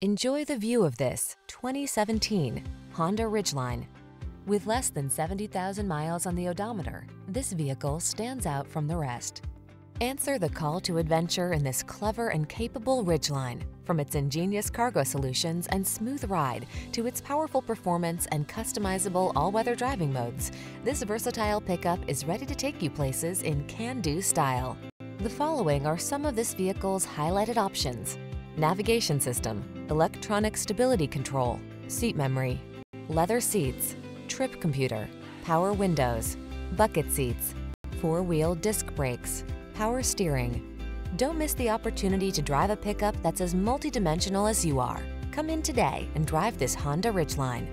Enjoy the view of this 2017 Honda Ridgeline. With less than 70,000 miles on the odometer, this vehicle stands out from the rest. Answer the call to adventure in this clever and capable Ridgeline. From its ingenious cargo solutions and smooth ride to its powerful performance and customizable all-weather driving modes, this versatile pickup is ready to take you places in can-do style. The following are some of this vehicle's highlighted options navigation system, electronic stability control, seat memory, leather seats, trip computer, power windows, bucket seats, four-wheel disc brakes, power steering. Don't miss the opportunity to drive a pickup that's as multidimensional as you are. Come in today and drive this Honda Ridgeline.